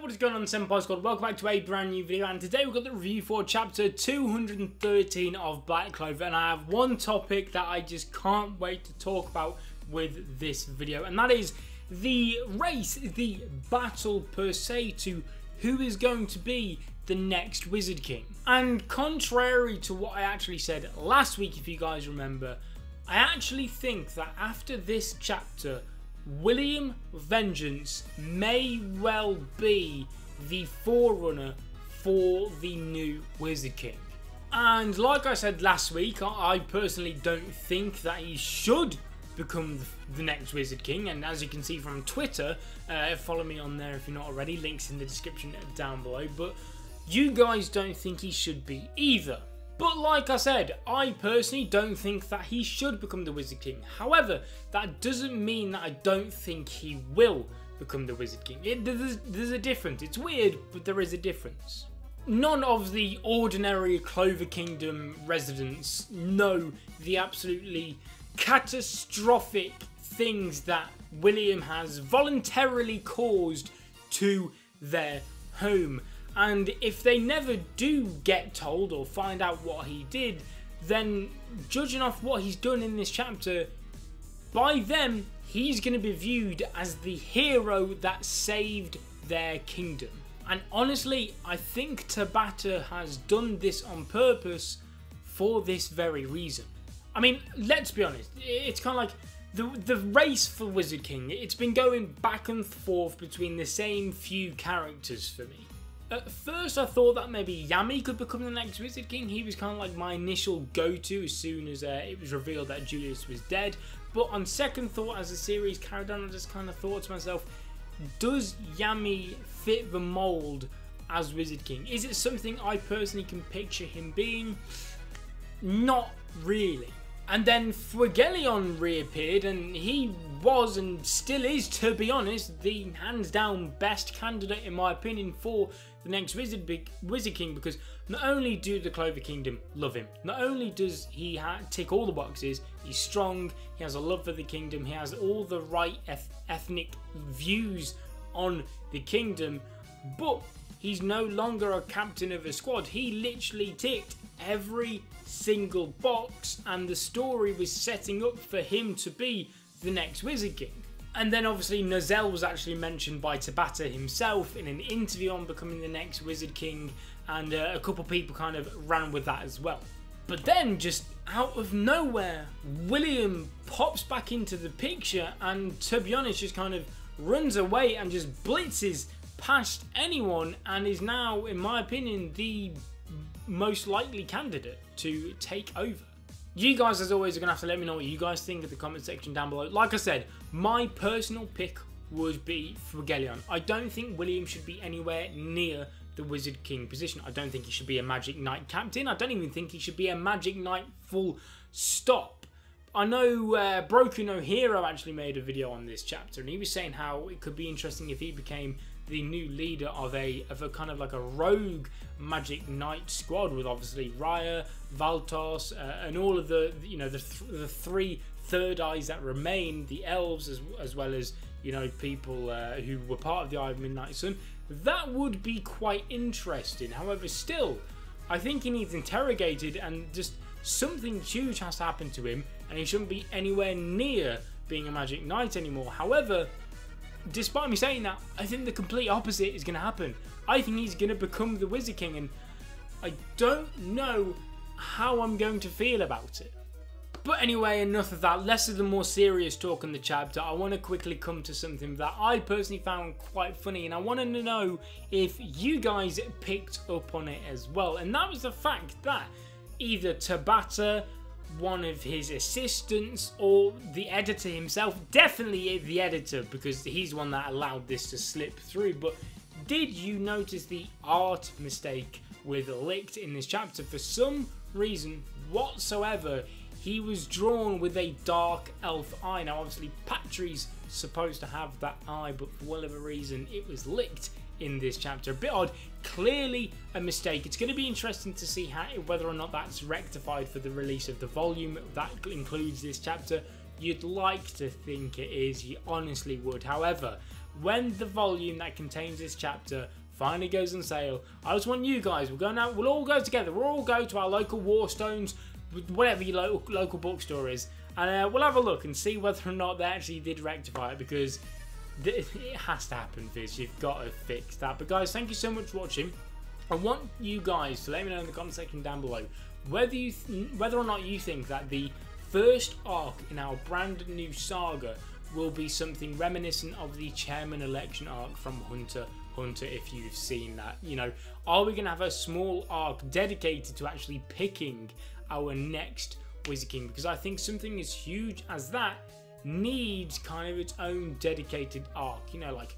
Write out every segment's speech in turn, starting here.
What is going on, Senpai Squad? Welcome back to a brand new video, and today we've got the review for chapter 213 of Black Clover, and I have one topic that I just can't wait to talk about with this video, and that is the race, the battle per se to who is going to be the next Wizard King. And contrary to what I actually said last week, if you guys remember, I actually think that after this chapter, William Vengeance may well be the forerunner for the new Wizard King. And like I said last week, I personally don't think that he should become the next Wizard King. And as you can see from Twitter, uh, follow me on there if you're not already. Links in the description down below. But you guys don't think he should be either. But like I said, I personally don't think that he should become the Wizard King. However, that doesn't mean that I don't think he will become the Wizard King. It, there's, there's a difference. It's weird, but there is a difference. None of the ordinary Clover Kingdom residents know the absolutely catastrophic things that William has voluntarily caused to their home. And if they never do get told or find out what he did, then judging off what he's done in this chapter, by them, he's going to be viewed as the hero that saved their kingdom. And honestly, I think Tabata has done this on purpose for this very reason. I mean, let's be honest, it's kind of like the the race for Wizard King. It's been going back and forth between the same few characters for me. At first, I thought that maybe Yami could become the next Wizard King. He was kind of like my initial go-to as soon as uh, it was revealed that Julius was dead. But on second thought, as the series carried on, I just kind of thought to myself, does Yami fit the mold as Wizard King? Is it something I personally can picture him being? Not really. And then Fuegoleon reappeared, and he was and still is, to be honest, the hands down best candidate, in my opinion, for the next Wizard, Wizard King because not only do the Clover Kingdom love him, not only does he tick all the boxes, he's strong, he has a love for the kingdom, he has all the right eth ethnic views on the kingdom, but he's no longer a captain of a squad. He literally ticked every single box, and the story was setting up for him to be the next Wizard King. And then obviously Nozel was actually mentioned by Tabata himself in an interview on becoming the next Wizard King, and uh, a couple people kind of ran with that as well. But then, just out of nowhere, William pops back into the picture, and to be honest, just kind of runs away and just blitzes past anyone, and is now, in my opinion, the most likely candidate to take over. You guys, as always, are going to have to let me know what you guys think in the comment section down below. Like I said, my personal pick would be Fuegoleon. I don't think William should be anywhere near the Wizard King position. I don't think he should be a Magic Knight captain. I don't even think he should be a Magic Knight full stop. I know uh, Broken no Hero actually made a video on this chapter, and he was saying how it could be interesting if he became the new leader of a of a kind of like a rogue Magic Knight squad with obviously Rhya, Valtos, uh, and all of the you know the th the three third eyes that remain, the elves as as well as you know people uh, who were part of the Eye of Midnight Sun. That would be quite interesting. However, still, I think he needs interrogated and just something huge has to happen to him, and he shouldn't be anywhere near being a Magic Knight anymore. However, despite me saying that, I think the complete opposite is going to happen. I think he's going to become the Wizard King, and I don't know how I'm going to feel about it. But anyway, enough of that. Less of the more serious talk in the chapter. I want to quickly come to something that I personally found quite funny, and I wanted to know if you guys picked up on it as well. And that was the fact that either Tabata one of his assistants or the editor himself. Definitely the editor because he's one that allowed this to slip through. But did you notice the art mistake with Licht in this chapter? For some reason whatsoever, he was drawn with a dark elf eye. Now, obviously, Patri's supposed to have that eye, but for whatever reason, it was Licht in this chapter. A bit odd, clearly a mistake. It's going to be interesting to see how, whether or not that's rectified for the release of the volume that includes this chapter. You'd like to think it is, you honestly would. However, when the volume that contains this chapter finally goes on sale, I just want you guys, we're going out, we'll all go together, we'll all go to our local Waterstones, whatever your local, local bookstore is, and uh, we'll have a look and see whether or not they actually did rectify it because it has to happen, Viz. You've got to fix that. But guys, thank you so much for watching. I want you guys to let me know in the comment section down below whether you whether or not you think that the first arc in our brand new saga will be something reminiscent of the chairman election arc from Hunter Hunter if you've seen that. You know, are we going to have a small arc dedicated to actually picking our next Wizard King? Because I think something as huge as that needs kind of its own dedicated arc. You know, like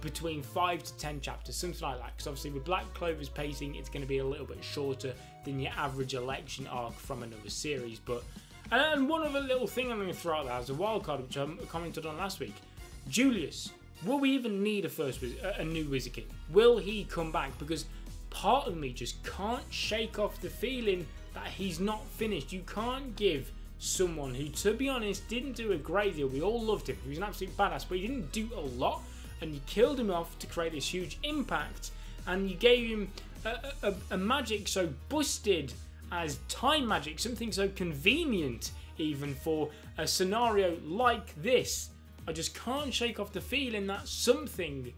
between 5 to 10 chapters, something like that. Because obviously, with Black Clover's pacing, it's going to be a little bit shorter than your average election arc from another series. But and one other little thing I'm going to throw out there as a wild card, which I commented on last week Julius. Will we even need a first a new Wizard? Will he come back? Because part of me just can't shake off the feeling that he's not finished. You can't give someone who, to be honest, didn't do a great deal. We all loved him. He was an absolute badass, but he didn't do a lot and you killed him off to create this huge impact, and you gave him a, a, a magic so busted as time magic, something so convenient even for a scenario like this. I just can't shake off the feeling that something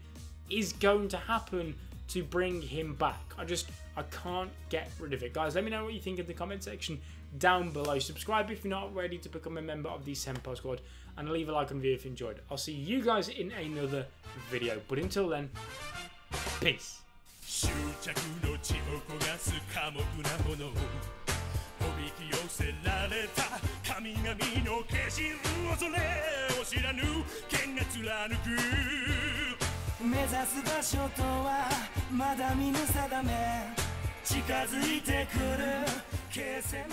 is going to happen to bring him back. I just I can't get rid of it. Guys, let me know what you think in the comment section down below. Subscribe if you're not ready to become a member of the Senpai Squad and leave a like on the video if you enjoyed. I'll see you guys in another video. But until then, peace. 神々の化身恐れを知らぬ剣が貫く目指す場所とはまだ見ぬ定め近づいてくる決戦